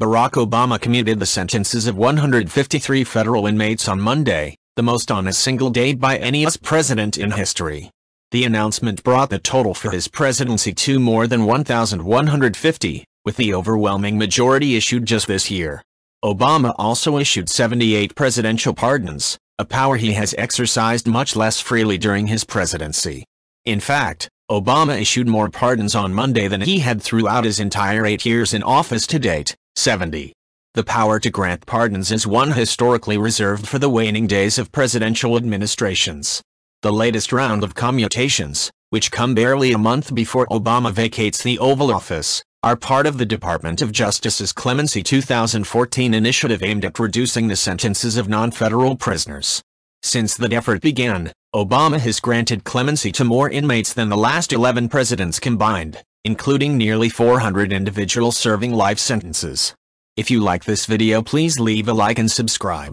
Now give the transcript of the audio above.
Barack Obama commuted the sentences of 153 federal inmates on Monday, the most on a single day by any U.S. president in history. The announcement brought the total for his presidency to more than 1,150, with the overwhelming majority issued just this year. Obama also issued 78 presidential pardons, a power he has exercised much less freely during his presidency. In fact, Obama issued more pardons on Monday than he had throughout his entire eight years in office to date, 70. The power to grant pardons is one historically reserved for the waning days of presidential administrations. The latest round of commutations, which come barely a month before Obama vacates the Oval Office, are part of the Department of Justice's Clemency 2014 initiative aimed at reducing the sentences of non-federal prisoners. Since the effort began, Obama has granted clemency to more inmates than the last 11 presidents combined, including nearly 400 individuals serving life sentences. If you like this video please leave a like and subscribe.